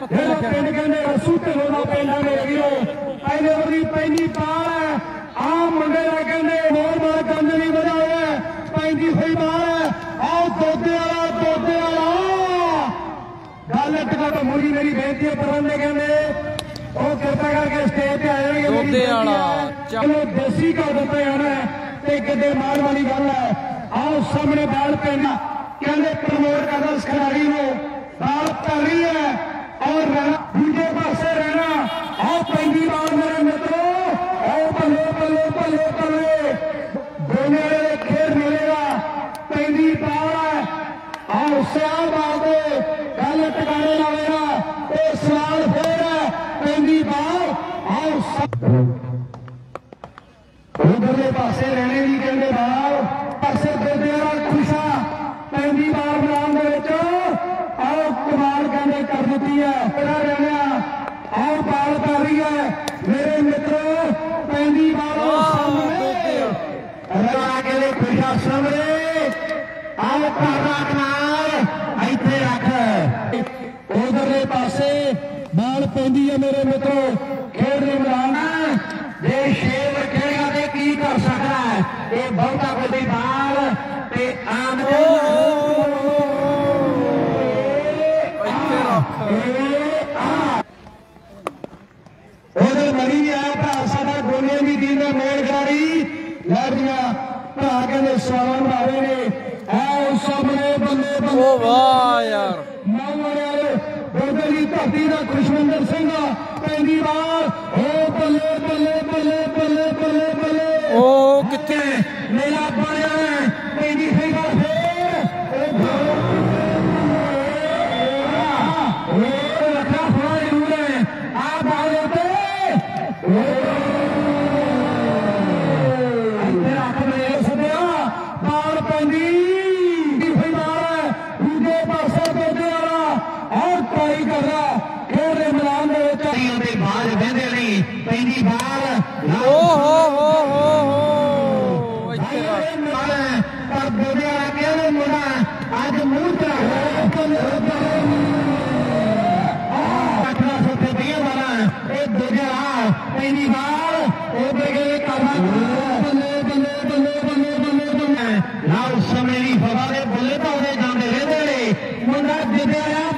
ਜਿਹੜਾ ਪਿੰਡ ਕਹਿੰਦੇ ਰਸੂ ਢਿੱਲੋਂ ਦਾ ਪਿੰਡ ਆ ਮੇਰੇ ਵੀਰੋ ਪਹਿਲੇ ਵਾਰੀ ਪਹਿਲੀ ਪਾਲ ਹੈ ਆ ਮੁੰਡੇ ਦਾ ਕਹਿੰਦੇ ਹੋਰ ਮਾਰ ਗੰਦ ਨਹੀਂ ਵਧਾਇਆ ਪੈਂਦੀ ਹੋਈ ਬਾਲ ਹੈ ਆਓ ਦੋਦੇ ਵਾਲਾ ਦੋਦੇ ਵਾਲਾ ਗੱਲ ਟਕਾ ਤਾਂ ਮੁਰਗੀ ਮੇਰੀ ਬੇਨਤੀ ਹੈ ਪਰਵੰਦੇ ਕਹਿੰਦੇ ਉਹ ਕਿਰਪਾ ਕਰਕੇ ਸਟੇਜ ਤੇ ਆ ਜਾਣਗੇ ਮੇਰੀ ਦੋਦੇ ਬੇਨਤੀ ਵਾਲਾ, ਹੈ। ਚੱਕ। ਚਲੋ ਦੇਸੀ ਘਰ ਦਿੱਤਾ ਜਾਣਾ ਹੈ ਤੇ ਕਿਤੇ ਮਾਣ ਵਾਲੀ ਗੱਲ ਹੈ ਆਓ ਸਾਹਮਣੇ ਬਾਲ ਪਿੰਡ ਕਹਿੰਦੇ ਪ੍ਰਮੋਟ ਕਰਦਾ ਇਸ ਖਿਡਾਰੀ ਨੂੰ ਸਿਆਲ ਬਾਲ ਦੇ ਗੱਲ ਟਿਕਾਣੇ ਲਾਵੇਗਾ ਇਹ ਸਵਾਲ ਫੇਰ ਹੈ ਪੈਂਦੀ ਬਾਲ ਆਓ ਸਭ ਉਧਰਲੇ ਪਾਸੇ ਰਹਿਣੇ ਦੀ ਕਹਿੰਦੇ ਬਾਲ ਪਾਸੇ ਦੋਦੇ ਵਾਲਾ ਖੁਸ਼ਾ ਪੈਂਦੀ ਬਾਲ ਮੈਦਾਨ ਦੇ ਵਿੱਚ ਆਓ ਕਮਾਲ ਕਹਿੰਦੇ ਕਰ ਦਿੱਤੀ ਹੈ ਕਿਹੜਾ ਰਹਿਣਾ ਆਓ ਬਾਲ ਕਰ ਰਹੀ ਹੈ ਮੇਰੇ ਮਿੱਤਰੋ ਪੈਂਦੀ ਬਾਲ ਸਾਹਮਣੇ ਰਵਾ ਕੇ ਦੇ ਖੁਸ਼ਾ ਸਾਹਮਣੇ ਆਓ ਘਰ ਰੱਖ ਨਾਲ ਇੱਥੇ ਰੱਖ ਉਧਰਲੇ ਪਾਸੇ ਬਾਲ ਪੈਂਦੀ ਹੈ ਮੇਰੇ ਮਿੱਤਰੋ ਖੇਡ ਦੇ ਮੈਦਾਨ ਜੇ ਸ਼ੇਰ ਰੱਖੇਗਾ ਤੇ ਕੀ ਕਰ ਸਕਦਾ ਹੈ ਇਹ ਬਹੁਤਾ ਕੋਈ ਬਾਲ ਤੇ ਆਮ ਇੱਥੇ ਰੱਖ ਉਹਦੇ ਮਰੀ ਵੀ ਆਇਆ ਭਰਾ ਸਾਡਾ ਗੋਲੀਆਂ ਦੀ ਦੀਨ ਦਾ ਮੇਲ ਖਿਡਾਰੀ ਲੜੀਆਂ ਭਰਾ ਕਹਿੰਦੇ ਸਵਾਲਾਂ ਮਾਰੇ ਨੇ ਐ ਉਸ ਸਾਹਮਣੇ ਬੱਲੇ ਬੱਲੇ ਓ ਵਾਹ ਯਾਰ ਮਾਮਲੇ ਵਾਲੇ ਬੋਦਰ ਦੀ ਧਰਤੀ ਦਾ ਖੁਸ਼ਵਿੰਦਰ ਸਿੰਘ ਪੈਂਦੀ ਵਾਰ ਓ ਬੱਲੇ ਬੱਲੇ ਬੱਲੇ ਬੱਲੇ ਬੱਲੇ ਬੱਲੇ ਉਹ ਕਿੱਥੇ ਮੇਲਾ ਬਣਿਆ ਹੈ ਪੈਂਦੀ ਤਾਰੀਆਂ ਦੇ ਬਾਜ ਵਹਿੰਦੇ ਨਹੀਂ ਪੈਂਦੀ ਬਾਲ ਓ ਹੋ ਹੋ ਹੋ ਹੋ ਇੱਥੇ ਪਰ ਬੋਲਿਆ ਕਿਹਨੇ ਮੁੰਡਾ ਅੱਜ ਮੂੰਹ ਤੇ ਹੋ ਕੋਲ ਆਖਣਾ ਸੋਤੇ ਦੀ ਵਾਲਾ ਇਹ ਦੂਜਾ ਪੈਂਦੀ ਬਾਲ ਉਹ ਬੇਗੇ ਕਰਨਾ ਬੱਲੇ ਬੱਲੇ ਬੱਲੇ ਬੱਲੇ ਬੱਲੇ ਬੱਲੇ ਨਾ ਉਸ ਸਮੇਂ ਦੀ ਫਵਾ ਦੇ ਬੱਲੇ ਪਾਉਂਦੇ ਜਾਂਦੇ ਰਹਿੰਦੇ ਨੇ ਮੁੰਡਾ ਜਿੱਦਿਆ